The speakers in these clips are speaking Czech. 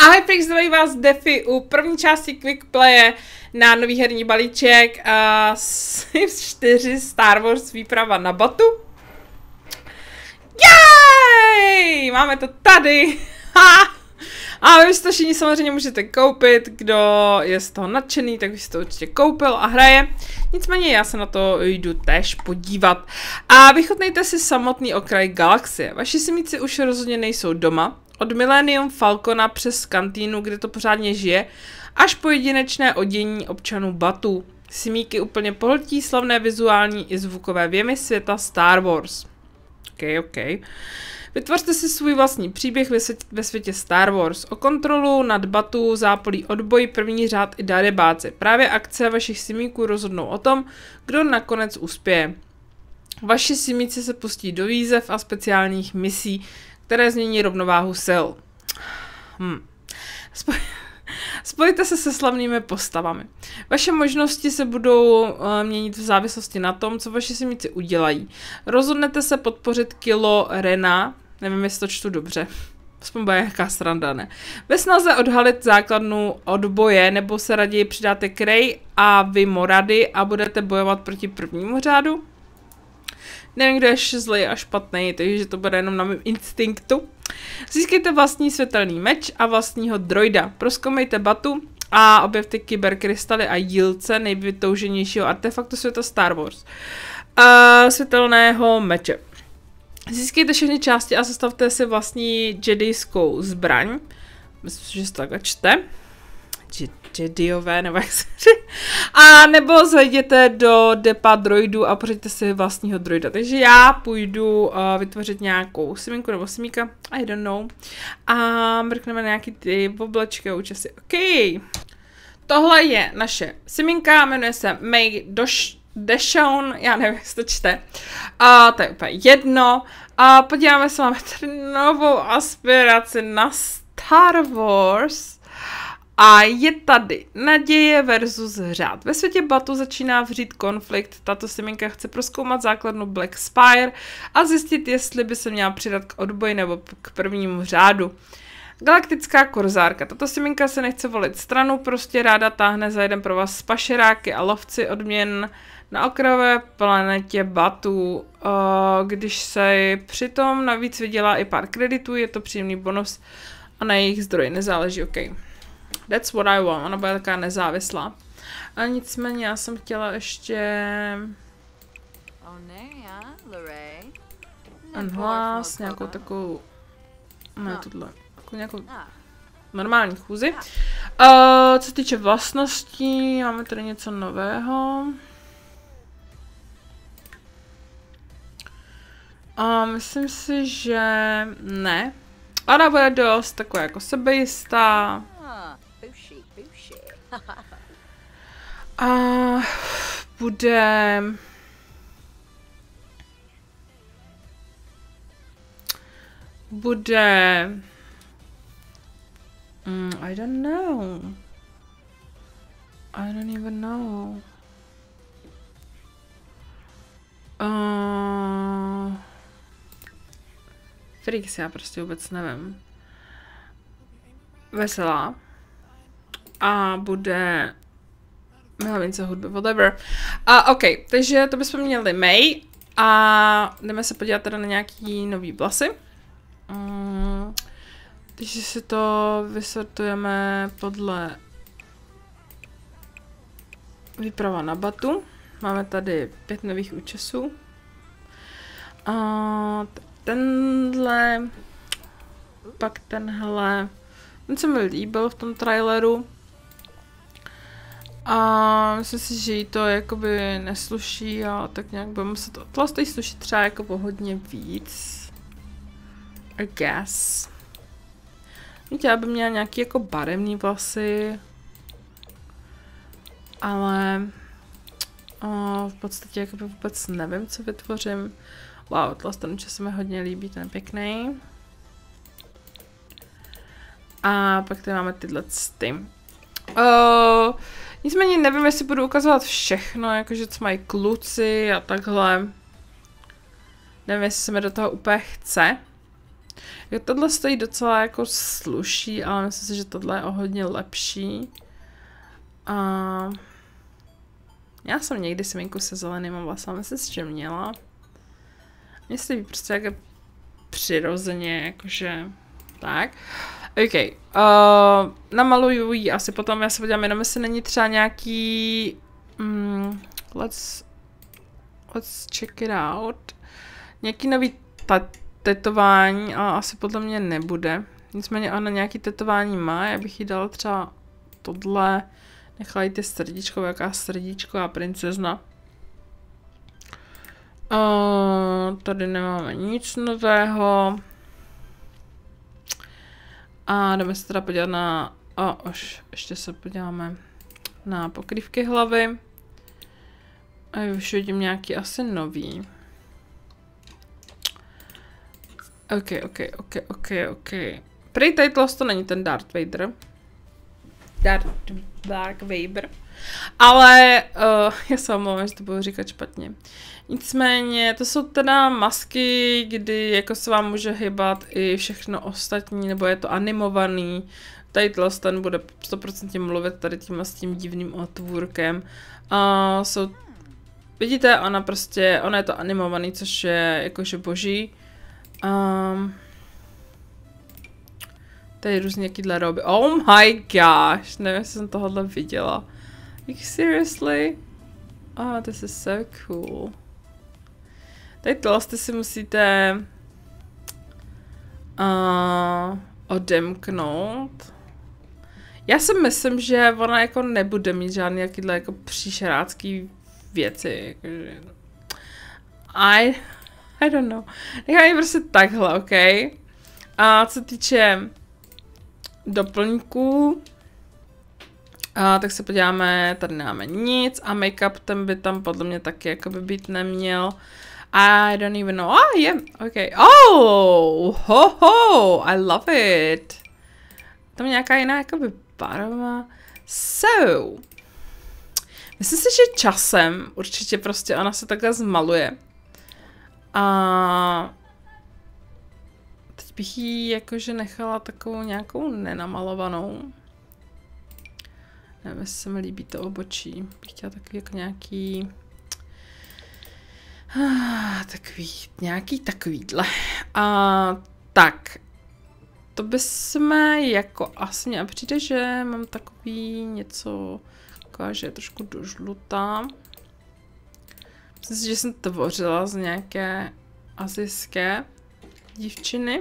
Ahoj, Prix, zdraví vás Defi u první části Quick Playe na nový herní balíček a Sims 4 Star Wars výprava na Batu. Jej! Máme to tady! A vy si to všichni samozřejmě můžete koupit, kdo je z toho nadšený, tak byste to určitě koupil a hraje. Nicméně já se na to jdu tež podívat. A vychutnejte si samotný okraj galaxie. Vaši simíci už rozhodně nejsou doma, od Millennium Falcona přes kantýnu, kde to pořádně žije, až po jedinečné odění občanů Batu. Simíky úplně pohltí slavné vizuální i zvukové věmy světa Star Wars. Ok, ok. Vytvořte si svůj vlastní příběh ve světě, Star Wars. O kontrolu nad Batu, zápolí odboj, první řád i darebáci. Právě akce vašich simíků rozhodnou o tom, kdo nakonec uspěje. Vaši simíci se pustí do výzev a speciálních misí, které změní rovnováhu sil. Hm. Spoj... Spojte se se slavnými postavami. Vaše možnosti se budou uh, měnit v závislosti na tom, co vaši simíci udělají. Rozhodnete se podpořit kilo Rena, nevím, jestli to čtu dobře, aspoň bude jaká sranda, ne? Ve snaze odhalit základnu odboje, nebo se raději přidáte k Ray a vy Morady a budete bojovat proti prvnímu řádu? Nevím, kdo je zlej a špatný, takže to bude jenom na mém instinktu. Získejte vlastní světelný meč a vlastního droida. Proskoumejte batu a objevte kyberkrystaly a jílce nejvytouženějšího artefaktu světa Star Wars. Uh, světelného meče. Získejte všechny části a sestavte si vlastní jediskou zbraň. Myslím, že se to takhle čte. Jediové, nebo jak se A nebo zajděte do depa droidu a pořiďte si vlastního droida. Takže já půjdu uh, vytvořit nějakou siminku nebo simíka, I don't know. A mrkneme nějaký ty oblečky a účasy. OK. Tohle je naše siminka, jmenuje se May Dosh Deshon, já nevím, jak to čte. A to je úplně jedno. A podíváme se, máme tady novou aspiraci na Star Wars. A je tady naděje versus řád. Ve světě Batu začíná vřít konflikt. Tato seminka chce proskoumat základnu Black Spire a zjistit, jestli by se měla přidat k odboji nebo k prvnímu řádu. Galaktická korzárka. Tato seminka se nechce volit stranu, prostě ráda táhne za jeden pro vás pašeráky a lovci odměn na okrajové planetě Batu. Když se přitom navíc vydělá i pár kreditů, je to příjemný bonus a na jejich zdroji nezáleží, OK. That's what I want. Ona bude taková nezávislá. A nicméně já jsem chtěla ještě... hlas, nějakou takovou... Ne, tohle. Takovou nějakou normální chůzi. Uh, co se týče vlastností, máme tady něco nového. A uh, myslím si, že ne. Ona bude dost taková jako sebejistá. A bude... Bude... Mm, I don't know. I don't even know. Uh, Frix, já prostě vůbec nevím. Veselá a bude milovnice hudby, whatever. A OK, takže to bychom měli May a jdeme se podívat teda na nějaký nový vlasy. Mm, takže si to vysortujeme podle výprava na batu. Máme tady pět nových účesů. A tenhle, pak tenhle, ten se mi líbil v tom traileru. A myslím si, že jí to jakoby nesluší a tak nějak bude muset... Tohle stojí sluší třeba jako o hodně víc. I guess. Chtěla by měla nějaký jako barevný vlasy. Ale... O, v podstatě jakoby vůbec nevím, co vytvořím. Wow, tohle ten se mi hodně líbí, ten pěkný. A pak tady máme tyhle ty. Uh, Nicméně nevím, jestli budu ukazovat všechno, jakože co mají kluci a takhle. Nevím, jestli se mi do toho úplně chce. Jo, tohle stojí docela jako sluší, ale myslím si, že tohle je o hodně lepší. A... Já jsem někdy sminku se zelenýma vlasama, myslím si, že měla. Mně se prostě jak přirozeně, jakože tak. OK. Uh, namaluju ji asi potom, já se podívám jenom, jestli není třeba nějaký... Mm, let's, let's check it out. Nějaký nový tetování, ale asi podle mě nebude. Nicméně ona nějaký tetování má, já bych jí dala třeba tohle. Nechala jí ty srdíčko, jaká srdíčková princezna. Uh, tady nemáme nic nového. A jdeme se teda podívat na... A už, ještě se podíváme na pokrývky hlavy. A už vidím nějaký asi nový. OK, OK, OK, OK, OK. Prý Titles to není ten Darth Vader. Darth, Darth Vader. Ale uh, já se omlouvám, že to budu říkat špatně. Nicméně, to jsou teda masky, kdy jako se vám může hybat i všechno ostatní, nebo je to animovaný. Tady ten bude 100% mluvit tady tím s tím divným otvůrkem. A uh, jsou, vidíte, ona prostě, ona je to animovaný, což je jakože boží. Um, tady různě jakýhle roby. Oh my gosh, nevím, jestli jsem tohle viděla. Like seriously? Oh, this is so cool. Tady tohle si musíte uh, odemknout. Já si myslím, že ona jako nebude mít žádný jakýhle jako příšerácký věci. Jakože... I, I don't know. Necháme prostě takhle, ok? A co týče doplňků, a tak se podíváme, tady nemáme nic a make-up ten by tam podle mě taky jako by být neměl. I don't even know. Ah, yeah, okay. Oh, ho, ho, I love it. Tam je nějaká jiná jakoby barva. So, myslím si, že časem určitě prostě ona se takhle zmaluje. A teď bych ji jakože nechala takovou nějakou nenamalovanou. Nevím, jestli se mi líbí to obočí. Bych chtěla takový jako nějaký... Ah, takový, nějaký takovýhle. A tak, to by jsme jako asi měla přijde, že mám takový něco, taková, že je trošku dožlutá. Myslím si, že jsem tvořila z nějaké azijské dívčiny.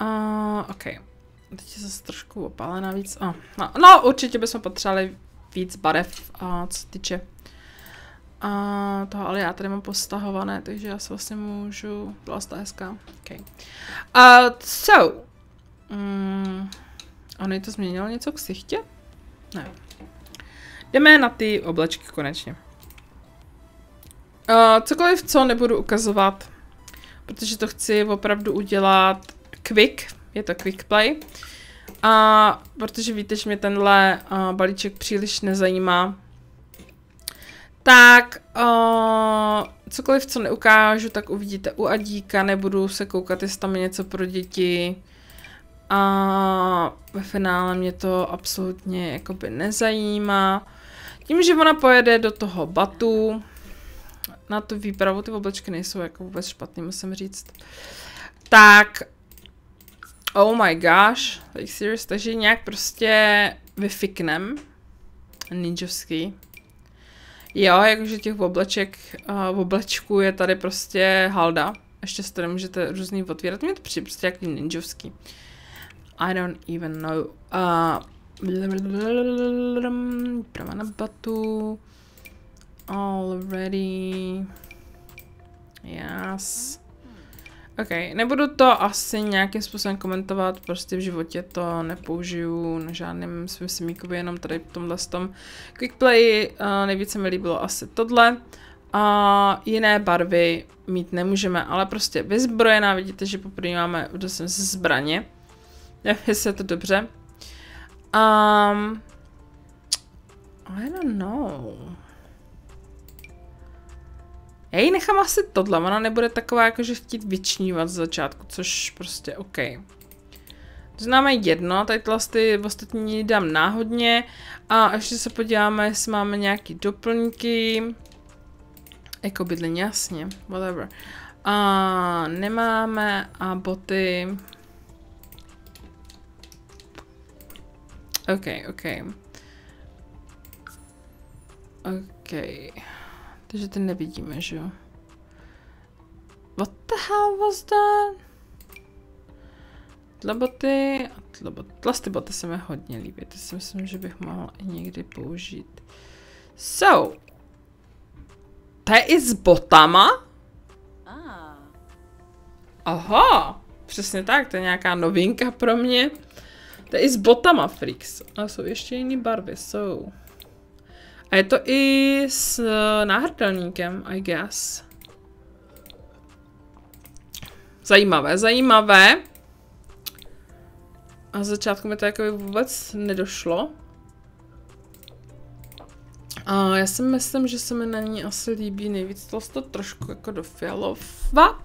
Uh, OK. Teď je zase trošku opálená víc. Oh, no, no, určitě bychom potřebovali víc barev, uh, co se týče a toho, ale já tady mám postahované, takže já se vlastně můžu... Hezká. Okay. Uh, so. Um, ono to změnilo něco k sichtě? Ne. Jdeme na ty oblečky konečně. Uh, cokoliv, co nebudu ukazovat, protože to chci opravdu udělat quick, je to quick play. A protože víte, že mě tenhle uh, balíček příliš nezajímá, tak uh, cokoliv, co neukážu, tak uvidíte u Adíka, nebudu se koukat, jestli tam je něco pro děti. A ve finále mě to absolutně jakoby nezajímá. Tím, že ona pojede do toho batu, na tu výpravu, ty oblečky nejsou jako vůbec špatný, musím říct. Tak, oh my gosh, like serious, takže nějak prostě vyfiknem ninjovský. Jo, jakože těch obleček, uh, oblečků je tady prostě halda. Ještě se to nemůžete různý otvírat. Mě to přijde prostě jaký ninjovský. I don't even know. Uh, Prava na batu. Already. Yes. OK, nebudu to asi nějakým způsobem komentovat, prostě v životě to nepoužiju na žádném svým semíkovi, jenom tady v tomhle tom quickplay. Uh, nejvíce mi líbilo asi tohle. A jiné barvy mít nemůžeme, ale prostě vyzbrojená, vidíte, že poprvé máme dost zbraně. Nevím, je to dobře. Um, I don't know. Já ji nechám asi tohle, ona nebude taková jakože chtít vyčnívat z začátku, což prostě OK. Známe jedno, tady ty ostatní dám náhodně a ještě se podíváme, jestli máme nějaký doplňky. Jako bydlení, jasně, whatever. A nemáme a boty. OK, OK. OK. Takže ty nevidíme, že jo? What the hell was that? Tle boty a tle boty. Tle boty se mi hodně líbí. Ty si myslím, že bych mohla i někdy použít. So. To je i s botama? Ah. Aha. Přesně tak, to je nějaká novinka pro mě. To je i s botama, freaks. A jsou ještě jiný barvy, jsou. A je to i s náhrdelníkem, I guess. Zajímavé, zajímavé. A začátku mi to jako vůbec nedošlo. A já si myslím, že se mi na ní asi líbí nejvíc to trošku jako do fialova.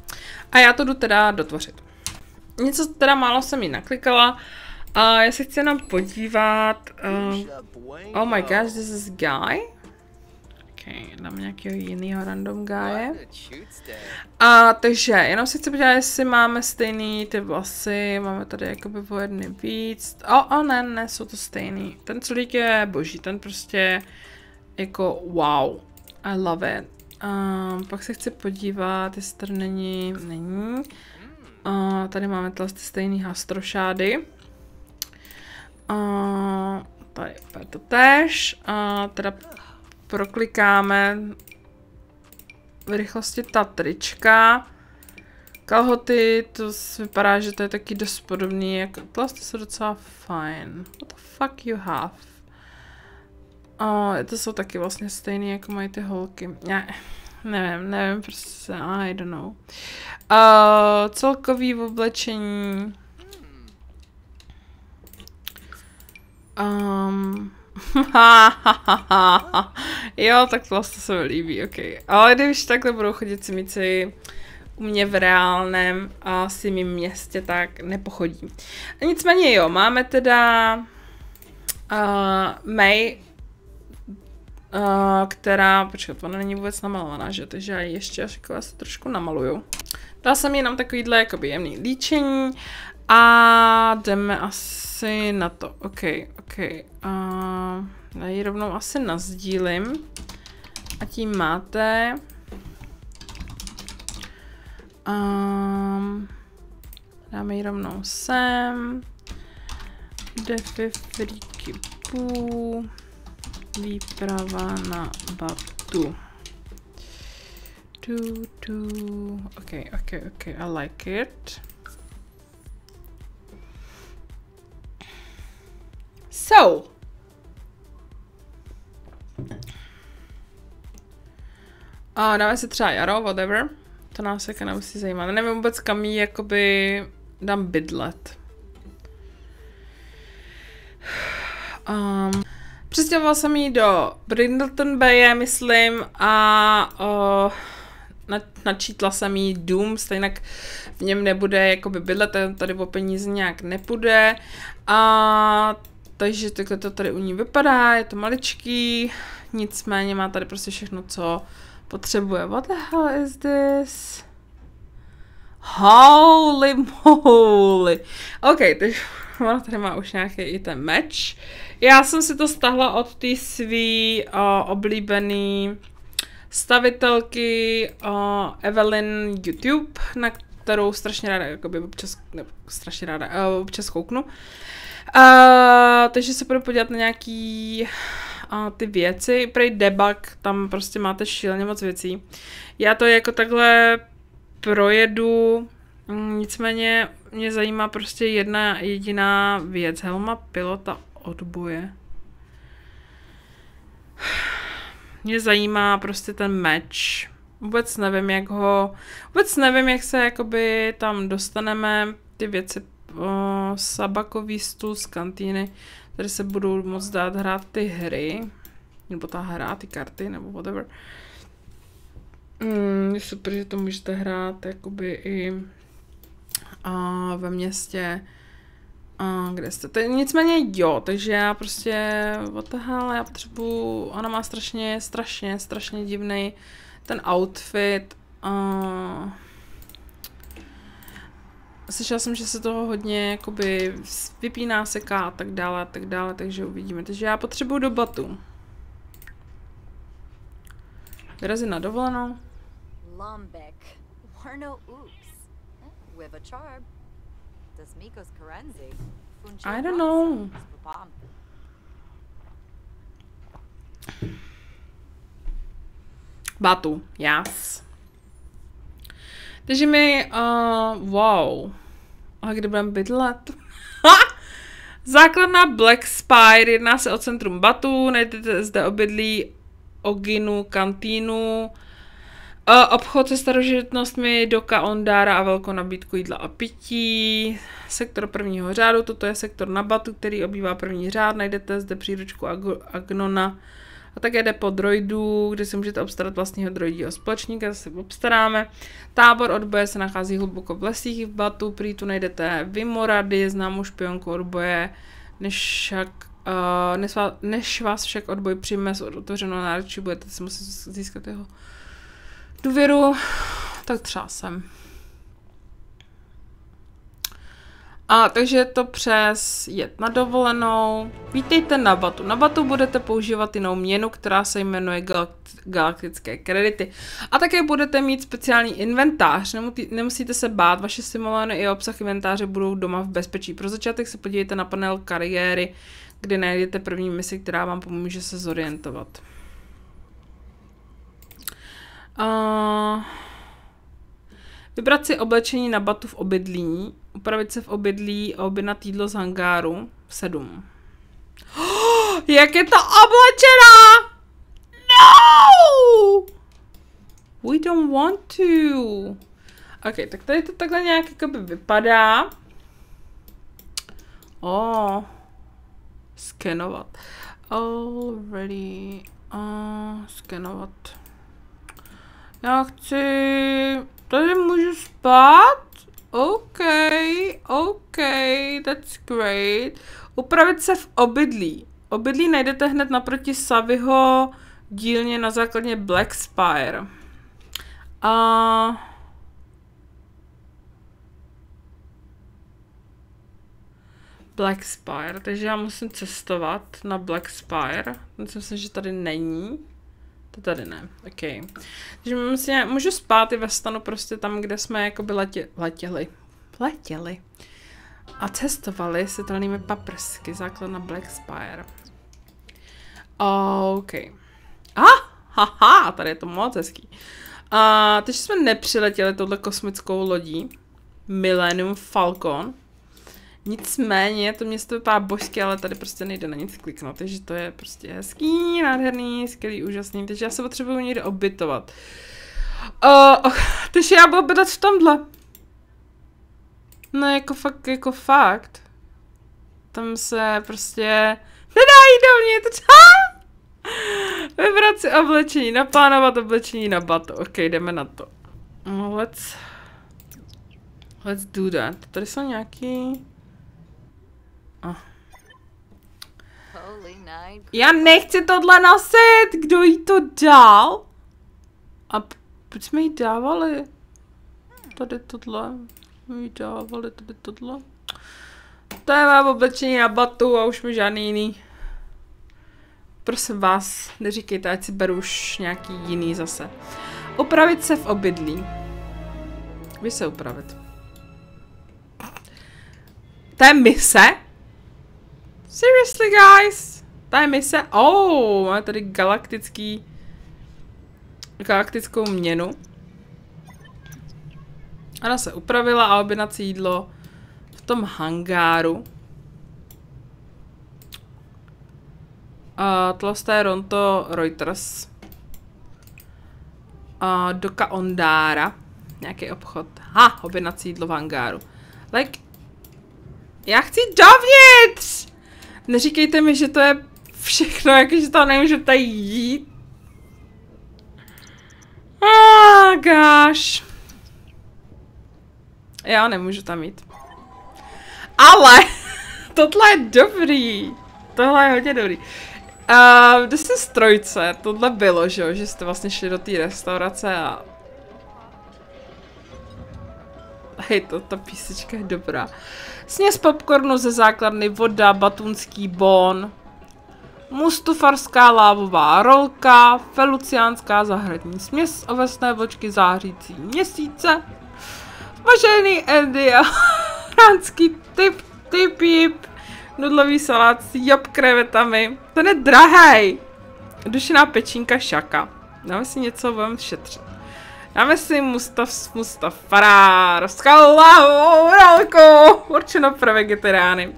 A já to jdu teda dotvořit. Něco teda málo jsem ji naklikala. A já se chci nám podívat. Uh, oh my gosh, this is guy. Ok, dám nějakého jiného random guy. A takže, jenom si chci podívat, jestli máme stejný ty vlasy, máme tady jakoby o jedny víc. O, oh, oh, ne, ne, jsou to stejný. Ten celík je boží, ten prostě jako wow. I love it. Um, pak se chci podívat, jestli tady není, není. Uh, tady máme ty stejný hastrošády. Uh, tady je to tež. Uh, teda proklikáme v rychlosti ta trička. Kalhoty, to vypadá, že to je taky dost podobný, jako tohle jsou docela fajn. What the fuck you have? Oh, to jsou taky vlastně stejný, jako mají ty holky. Ne, nevím, nevím, prostě, I don't know. Uh, celkový oblečení. Um, jo, tak to vlastně se mi líbí, ok. Ale když takhle budou chodit cimici u mě v reálném a si mým městě, tak nepochodí. A nicméně jo, máme teda uh, May, uh, která, počkat, ona není vůbec namalovaná, že? Takže já ji ještě až jako asi trošku namaluju. Dala jsem jenom takovýhle jakoby jemný líčení a jdeme asi na to. OK, OK. Uh, já ji rovnou asi nazdílím. A tím máte. Um, dáme ji rovnou sem. Defy freaky pů. Výprava na batu. Do, do. Okay, okay, okay. I like it. So. A dáme si třeba jaro, whatever. To nás jako nemusí zajímat. Nevím vůbec, kam jí jakoby dám bydlet. Um, přestěhovala jsem jí do Brindleton Bay, myslím, a uh, na, načítla jsem jí dům, stejně v něm nebude jakoby bydlet, tady o peníze nějak nepůjde. A takže takhle to tady u ní vypadá, je to maličký, nicméně má tady prostě všechno, co potřebuje. What the hell is this? Holy moly. OK, takže ona tady má už nějaký i ten meč. Já jsem si to stahla od té svý uh, oblíbený stavitelky uh, Evelyn YouTube, na kterou strašně ráda, jakoby občas, ne, strašně ráda, uh, občas kouknu. Uh, takže se budu podívat na nějaký uh, ty věci. Prej debug, tam prostě máte šíleně moc věcí. Já to jako takhle projedu, mm, nicméně mě zajímá prostě jedna jediná věc. Helma pilota odboje. Mě zajímá prostě ten meč. Vůbec nevím, jak ho... Vůbec nevím, jak se jakoby tam dostaneme. Ty věci o, sabakový stůl z kantýny, tady se budou moc dát hrát ty hry, nebo ta hra, ty karty, nebo whatever. Mm, je super, že to můžete hrát jakoby i a ve městě, a kde jste. To, nicméně jo, takže já prostě, what the hell, já potřebuju, ona má strašně, strašně, strašně divný ten outfit. Uh, slyšela jsem, že se toho hodně jakoby vypíná, seká a tak dále a tak dále, takže uvidíme. Takže já potřebuju do batu. Vyrazit na dovolenou. Lumbek. Warno oops. With a charb. Desmikos Karenzi. I don't know. Batu, yes. Takže mi, uh, wow. A kde budeme bydlet? Základna Black Spire, jedná se o centrum Batu, najdete zde obydlí Oginu, kantýnu, obchod se starožitnostmi, doka Ondara a velkou nabídku jídla a pití, sektor prvního řádu, toto je sektor Nabatu, který obývá první řád, najdete zde příručku Ag- Agnona a také jde po droidu, kde si můžete obstarat vlastního droidího společníka, zase obstaráme. Tábor odboje se nachází hluboko v lesích v Batu, prý tu najdete Vimorady, známou špionku odboje, než Uh, než, vás, než vás však odboj přijme s otevřenou náručí, budete si muset získat jeho důvěru, tak třeba jsem. A takže je to přes jet na dovolenou. Vítejte na Batu. Na Batu budete používat jinou měnu, která se jmenuje galaktické kredity. A také budete mít speciální inventář. Nemusíte se bát, vaše simulované i obsah inventáře budou doma v bezpečí. Pro začátek se podívejte na panel kariéry, kde najdete první misi, která vám pomůže se zorientovat. Uh, vybrat si oblečení na batu v obydlí, upravit se v obydlí a objednat jídlo z hangáru. 7. Oh, jak je to oblečená? No! We don't want to. Ok, tak tady to takhle nějak jakoby vypadá. Oh. Skenovat. Already. Uh, skenovat. Já chci... Tady můžu spát? OK, OK, that's great. Upravit se v obydlí. Obydlí najdete hned naproti Saviho dílně na základně Black Spire. A... Black Spire, takže já musím cestovat na Black Spire. Myslím si, že tady není. To tady ne, ok. Takže myslím, můžu spát i ve stanu prostě tam, kde jsme jakoby letě, letěli. Letěli. A cestovali se talnými paprsky, základ na Black Spire. OK. Ah, haha, tady je to moc hezký. A, takže jsme nepřiletěli touhle kosmickou lodí. Millennium Falcon. Nicméně to město vypadá božsky, ale tady prostě nejde na nic kliknout, takže to je prostě hezký, nádherný, skvělý, úžasný, takže já se potřebuju někde obytovat. Uh, takže já budu bydlet v tomhle. No jako fakt, jako fakt. Tam se prostě nedá jít dovnitř. Vybrat si oblečení, naplánovat oblečení na bato. Ok, jdeme na to. No, let's... Let's do that. Tady jsou nějaký... Oh. Já nechci tohle nosit! Kdo jí to dal? A proč jsme jí dávali? Tady tohle. My jí dávali tady tohle. To je mé oblečení na batu a už mi žádný jiný. Prosím vás, neříkejte, ať si beru už nějaký jiný zase. Upravit se v obydlí. Vy se upravit. To je mise? Seriously, guys? Ta je mise? Oh, máme tady galaktický... Galaktickou měnu. Ona se upravila a objednat si jídlo v tom hangáru. Uh, Ronto Reuters. Uh, Doka Ondára. Nějaký obchod. Ha, objednat si jídlo v hangáru. Like, já chci dovnitř! Neříkejte mi, že to je všechno, jakože to nemůžu tady jít. Ah! Gosh. Já nemůžu tam jít. Ale tohle je dobrý. Tohle je hodně dobrý. Uh, jde se strojce, tohle bylo, že jo, že jste vlastně šli do té restaurace a... Hej, to, ta písečka je dobrá. Sněz popcornu ze základny, voda, batunský bon, mustufarská lávová rolka, feluciánská zahradní směs, ovesné vočky zářící měsíce, smažený Andy a ránský typ, typ, jip, nudlový salát s job krevetami. To je drahej. Dušená pečínka šaka. Dáme si něco, budeme šetřit. Dáme si Mustaf, Mustafara, rozkalovou rolku, určeno pro vegetariány.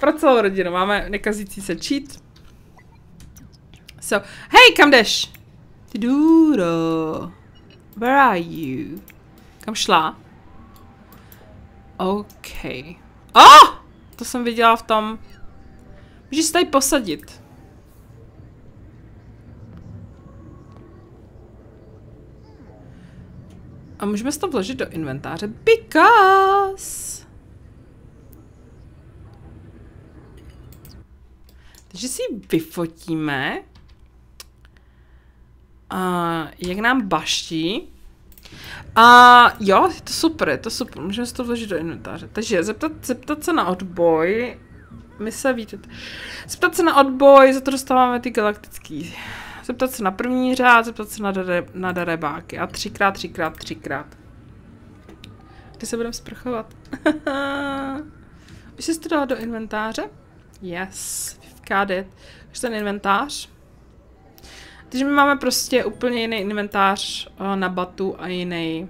Pro celou rodinu máme nekazící se cheat. So, hej, kam jdeš? Duro. Where are you? Kam šla? OK. Oh! To jsem viděla v tom. Můžeš se tady posadit. A můžeme si to vložit do inventáře, because... Takže si ji vyfotíme. A jak nám baští. A jo, je to super, je to super, můžeme si to vložit do inventáře. Takže zeptat, zeptat se na odboj, my se víte, zeptat se na odboj, za to dostáváme ty galaktický. Zeptat se na první řád, zeptat se na, dare, na darebáky a třikrát, třikrát, třikrát. Kdy se budeme sprchovat? Už jsi to dala do inventáře? Yes, it. Už ten inventář. Takže my máme prostě úplně jiný inventář uh, na batu a jiný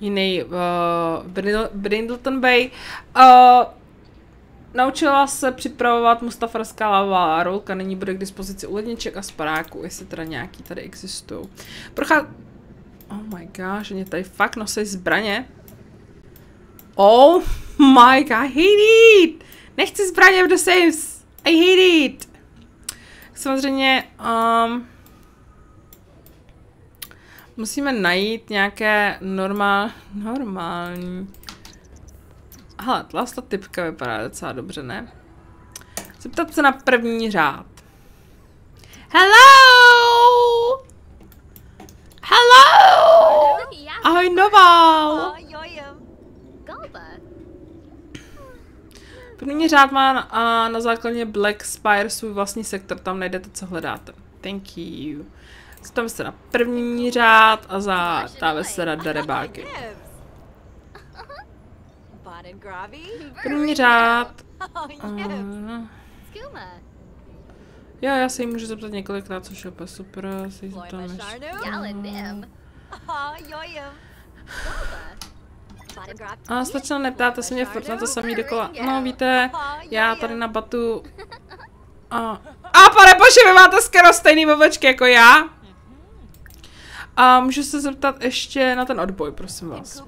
jiný uh, Brindleton Bay. Uh, naučila se připravovat mustafarská lavová rolka, nyní bude k dispozici u ledniček a sparáků, jestli teda nějaký tady existují. Prochá... Oh my gosh, oni tady fakt nosí zbraně. Oh my god, I hate it! Nechci zbraně v The Sims! I hate it! Samozřejmě um, musíme najít nějaké normál, normální... Hele, ta typka vypadá docela dobře, ne? Zeptat se na první řád. Hello! Hello! Ahoj, Noval! První řád má na, na základně Black Spire svůj vlastní sektor, tam najdete, co hledáte. Thank you. Tam se na první řád a za dáme se na darebáky. První řád. Uh, jo, já se jí můžu zeptat několikrát, což je úplně super. Si zeptám ještě. A slečna, neptáte se mě furt na to samý dokola. No víte, já tady na batu... A, a pane bože, vy máte skoro stejný bobečky jako já? A můžu se zeptat ještě na ten odboj, prosím vás.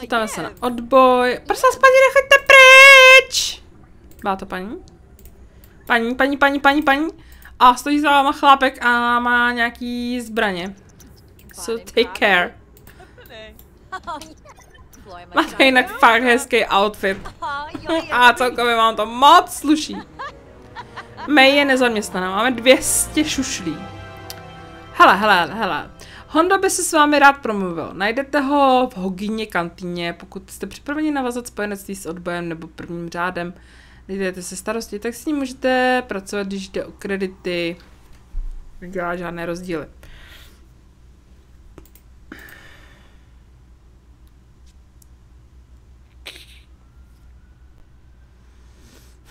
Zeptáme se na odboj. Prosím vás, paní, nechoďte pryč! Má to paní? Paní, paní, paní, paní, paní. A stojí za váma chlápek a má nějaký zbraně. So take care. Máte jinak fakt hezký outfit. A celkově vám to moc sluší. May je nezaměstnaná, máme 200 šušlí. Hele, hele, hele. Honda by se s vámi rád promluvil. Najdete ho v Hogině kantýně, pokud jste připraveni navazat spojenectví s odbojem nebo prvním řádem. Nejdete se starosti, tak s ním můžete pracovat, když jde o kredity. Nedělá žádné rozdíly.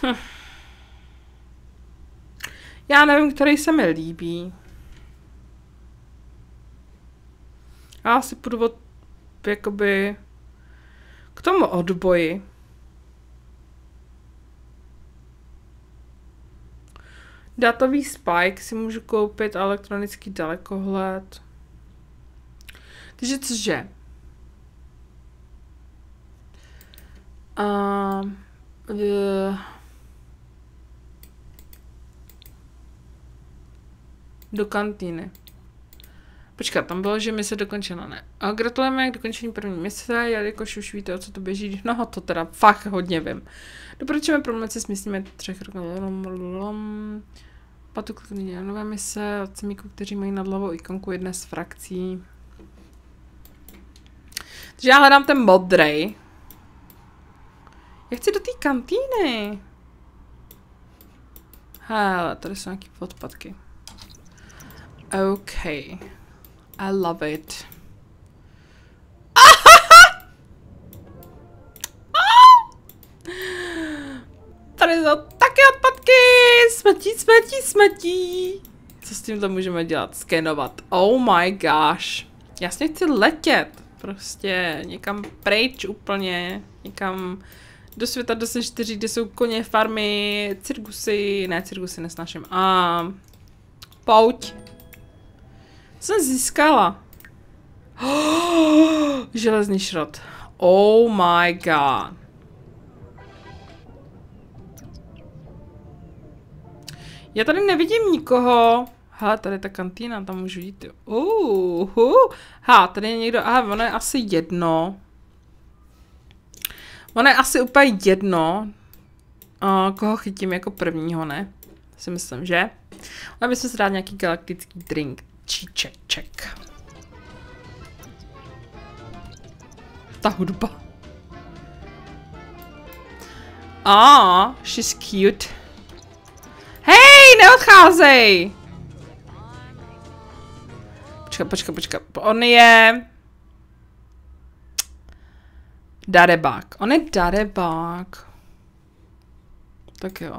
Hm. Já nevím, který se mi líbí. Já si půjdu od, jakoby, k tomu odboji. Datový spike si můžu koupit, elektronický dalekohled. Takže cože? Uh, uh, Do kantýny. Počkat, tam bylo, že mise dokončena, ne. A gratulujeme k dokončení první mise, jelikož už víte, o co to běží. No, to teda fakt hodně vím. Doporučujeme promluvit si s místními třech Patu klidně nové mise od semíků, kteří mají nad hlavou ikonku jedné z frakcí. Takže já hledám ten modrej. Já chci do té kantýny. Hele, tady jsou nějaké odpadky. OK. I love it. Tady jsou taky odpadky! Smetí, smetí, smetí! Co s tímto můžeme dělat? Skenovat. Oh my gosh. Jasně chci letět. Prostě někam pryč úplně. Někam do světa do 4, kde jsou koně, farmy, cirkusy, ne, cirkusy nesnáším. A pouť. Co jsem získala? Oh, železný šrot. Oh my god. Já tady nevidím nikoho. Ha, tady je ta kantýna, tam můžu jít. Uh, uh. Ha, tady je někdo, aha, ono je asi jedno. Ono je asi úplně jedno, uh, koho chytím jako prvního, ne? Si myslím, že? Ale bychom si dát nějaký galaktický drink. Číček, ček. Ta hudba. Ah, she's cute. Hej, neodcházej! Počkej, počkej, počkej. On je... Darebák. On je darebák. Tak jo.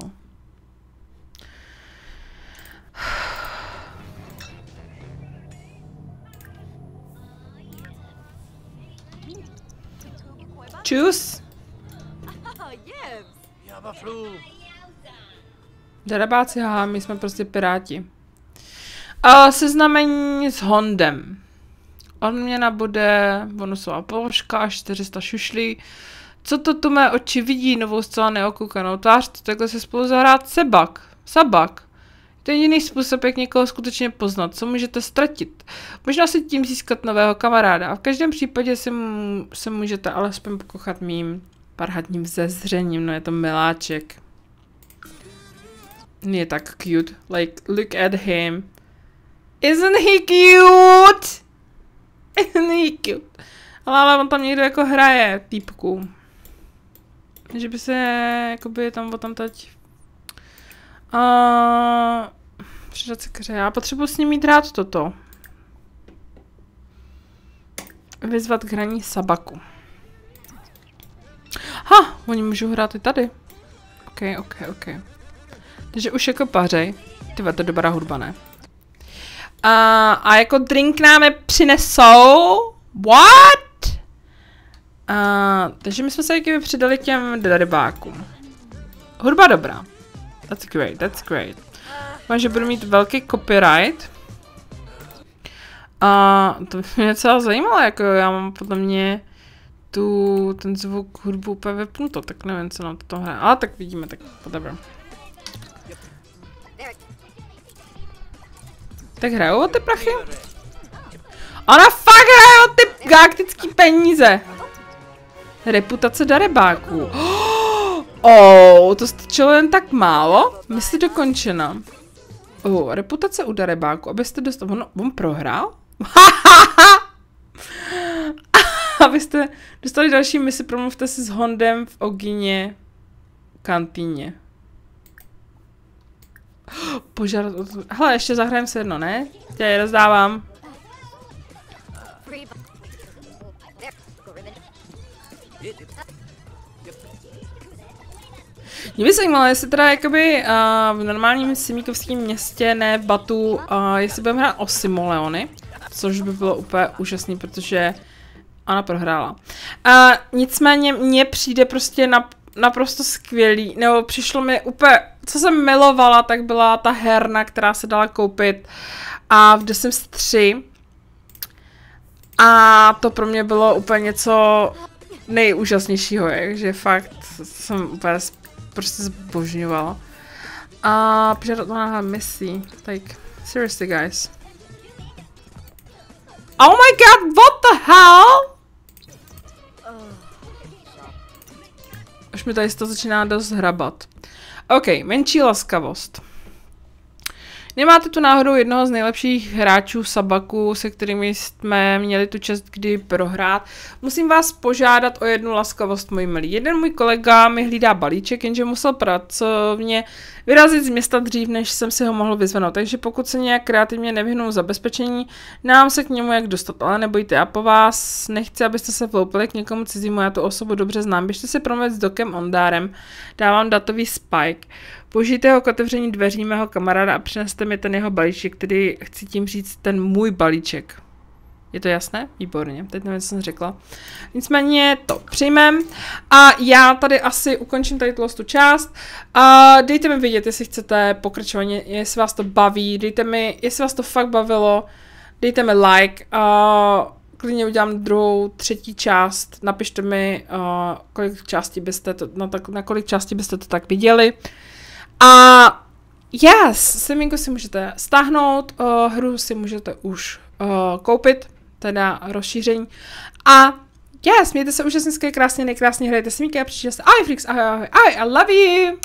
Čus. Darebáci, aha, my jsme prostě piráti. A seznamení s Hondem. Odměna bude bonusová položka, 400 šušlí. Co to tu mé oči vidí, novou zcela neokoukanou tvář, to takhle se spolu zahrát sebak. Sabak. To je jediný způsob, jak někoho skutečně poznat, co můžete ztratit. Možná si tím získat nového kamaráda a v každém případě se, se můžete alespoň pokochat mým parhadním vzezřením, no je to miláček. Je tak cute. Like, look at him. Isn't he cute? Není cute. Ale, ale on tam někdo jako hraje, týpku. Že by se, jakoby tam o tam teď... Uh, přidat se kře. Já potřebuji s ním mít rád toto. Vyzvat k hraní sabaku. Ha, oni můžou hrát i tady. Ok, ok, ok. Takže už jako pařej. Tyhle, to je dobrá hudba, ne? A, a jako drink nám přinesou. What? A, takže my jsme se jakými přidali těm rybákům. Hudba dobrá. That's great, that's great. Mám, že budu mít velký copyright. A to by mě docela zajímalo, jako já mám podle mě tu, ten zvuk hudbu úplně vypnuto, tak nevím, co nám to hraje. Ale tak vidíme, tak whatever. Tak hrajou o ty prachy? Ona fakt hraje o ty galaktický peníze. Reputace darebáků. Oh, to stačilo jen tak málo? Mysli dokončena. Oh, reputace u darebáku, abyste dostali... On, on prohrál? abyste dostali další misi, promluvte si s Hondem v Ogině kantýně. Požádat Hele, ještě zahrajem se jedno, ne? Tě je rozdávám. Mě by zajímalo, jestli teda jakoby uh, v normálním simíkovském městě, ne v Batu, uh, jestli budeme hrát o Simoleony, což by bylo úplně úžasný, protože ona prohrála. Uh, nicméně mně přijde prostě na naprosto skvělý, nebo přišlo mi úplně, co jsem milovala, tak byla ta herna, která se dala koupit a v The Sims 3 a to pro mě bylo úplně něco nejúžasnějšího, je, že fakt jsem úplně prostě zbožňovala. A na misí, tak Seriously, guys. Oh my god, what the hell? Už mi tady to začíná dost hrabat. OK, menší laskavost. Nemáte tu náhodou jednoho z nejlepších hráčů Sabaku, se kterými jsme měli tu čest kdy prohrát. Musím vás požádat o jednu laskavost, můj milý. Jeden můj kolega mi hlídá balíček, jenže musel pracovně vyrazit z města dřív, než jsem si ho mohl vyzvenout. Takže pokud se nějak kreativně nevyhnou zabezpečení, nám se k němu jak dostat. Ale nebojte, já po vás nechci, abyste se vloupili k někomu cizímu, já tu osobu dobře znám. Běžte si promluvit s Dokem Ondárem, dávám datový spike. Použijte ho k otevření dveří mého kamaráda a přineste mi ten jeho balíček, který chci tím říct ten můj balíček. Je to jasné? Výborně, teď nevím, co jsem řekla. Nicméně to přijmem a já tady asi ukončím tady tu část. A dejte mi vědět, jestli chcete pokračování, jestli vás to baví, dejte mi, jestli vás to fakt bavilo, dejte mi like a klidně udělám druhou, třetí část, napište mi, uh, kolik částí byste to, na, tak, na kolik částí byste to tak viděli. A yes, Seminko si můžete stáhnout, uh, hru si můžete už uh, koupit, teda rozšíření. A yes, mějte se úžasně krásně, nejkrásně, hrajte Semínky a příště se. Ahoj, Flix, ahoj, ahoj, ahoj, I love you!